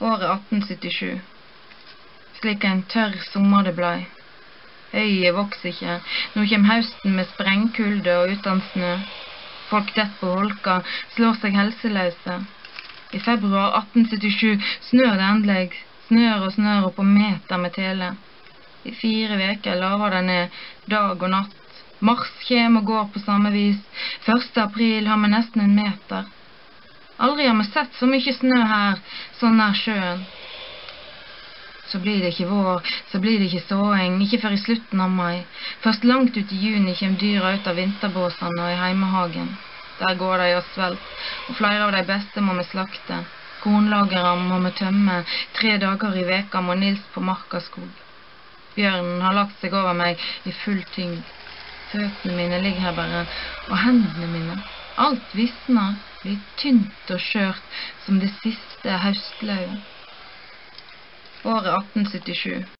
Året 1877. Slik en tørr sommer det blei. Øyet vokser ikke. Nå kjem hausten med sprengkulde og uten snø. Folk dett på holka, slår seg helseløse. I februar 1877 snør det endelig. Snør og snør og på meter med tele. I fire veker laver det ned, dag og natt. Mars kjem og går på samme vis. 1. april har vi nesten en meter. Aldri har vi sett så mye snø her, sånn nær sjøen. Så blir det ikke vår, så blir det ikke såing, ikke før i slutten av mai. Først langt ut i juni kjem dyra ut av vinterbåsene og i heimehagen. Der går de og svelt, og flere av de beste må vi slakte. Kornlagere må vi tømme, tre dager i veka må Nils på Markaskog. Bjørnen har lagt seg over meg i full tyngd. Føttene mine ligger her bare, og hendene mine. Alt visner, blir tynt og skjørt som det siste høstlauvet. Året 1877.